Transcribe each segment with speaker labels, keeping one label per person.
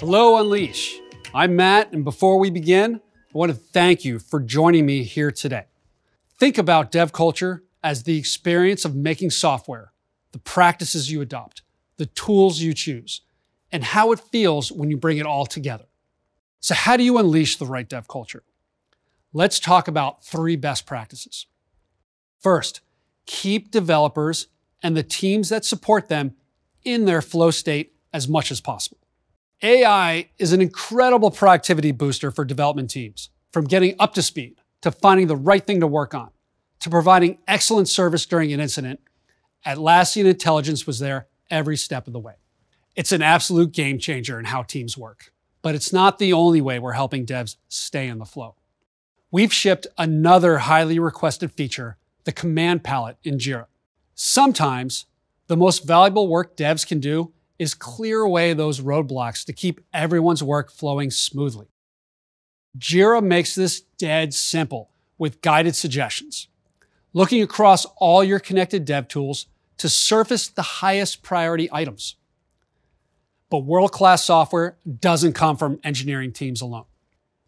Speaker 1: Hello, Unleash. I'm Matt, and before we begin, I want to thank you for joining me here today. Think about dev culture as the experience of making software, the practices you adopt, the tools you choose, and how it feels when you bring it all together. So, how do you unleash the right dev culture? Let's talk about three best practices. First, keep developers and the teams that support them in their flow state as much as possible. AI is an incredible productivity booster for development teams, from getting up to speed to finding the right thing to work on to providing excellent service during an incident. Atlassian Intelligence was there every step of the way. It's an absolute game changer in how teams work, but it's not the only way we're helping devs stay in the flow. We've shipped another highly requested feature, the command palette in Jira. Sometimes the most valuable work devs can do is clear away those roadblocks to keep everyone's work flowing smoothly. Jira makes this dead simple with guided suggestions, looking across all your connected dev tools to surface the highest priority items. But world class software doesn't come from engineering teams alone.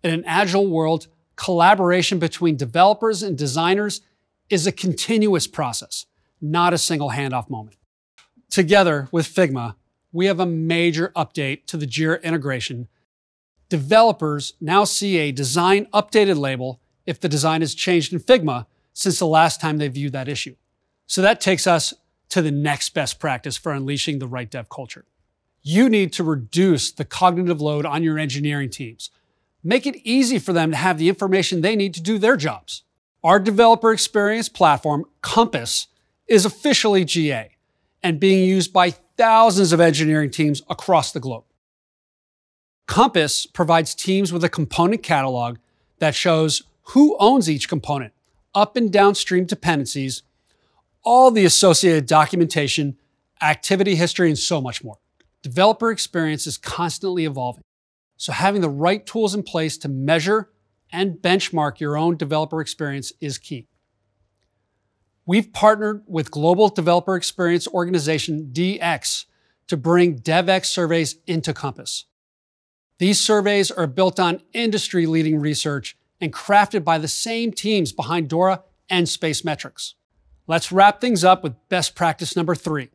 Speaker 1: In an agile world, collaboration between developers and designers is a continuous process, not a single handoff moment. Together with Figma, we have a major update to the Jira integration. Developers now see a design updated label if the design has changed in Figma since the last time they viewed that issue. So that takes us to the next best practice for unleashing the right dev culture. You need to reduce the cognitive load on your engineering teams. Make it easy for them to have the information they need to do their jobs. Our developer experience platform, Compass, is officially GA and being used by thousands of engineering teams across the globe. Compass provides teams with a component catalog that shows who owns each component, up and downstream dependencies, all the associated documentation, activity history, and so much more. Developer experience is constantly evolving. So having the right tools in place to measure and benchmark your own developer experience is key. We've partnered with global developer experience organization DX to bring DevX surveys into Compass. These surveys are built on industry leading research and crafted by the same teams behind Dora and SPACE metrics. Let's wrap things up with best practice number three.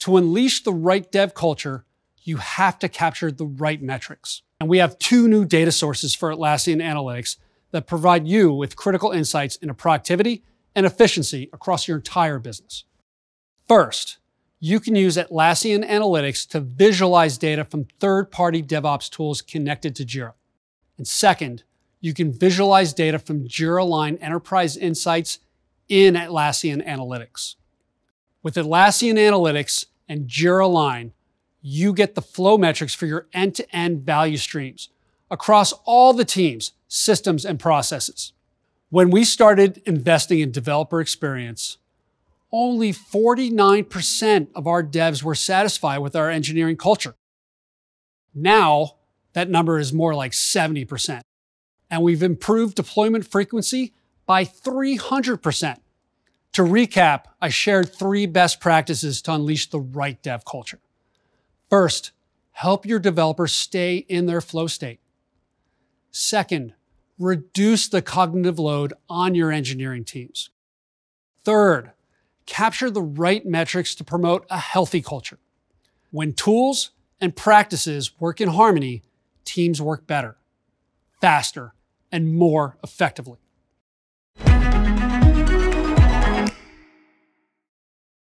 Speaker 1: To unleash the right dev culture, you have to capture the right metrics. And we have two new data sources for Atlassian Analytics that provide you with critical insights into productivity and efficiency across your entire business. First, you can use Atlassian Analytics to visualize data from third party DevOps tools connected to Jira. And second, you can visualize data from Jira Align Enterprise Insights in Atlassian Analytics. With Atlassian Analytics and Jira Align, you get the flow metrics for your end to end value streams across all the teams, systems, and processes. When we started investing in developer experience, only 49% of our devs were satisfied with our engineering culture. Now, that number is more like 70%. And we've improved deployment frequency by 300%. To recap, I shared three best practices to unleash the right dev culture. First, help your developers stay in their flow state. Second, reduce the cognitive load on your engineering teams. Third, capture the right metrics to promote a healthy culture. When tools and practices work in harmony, teams work better, faster, and more effectively.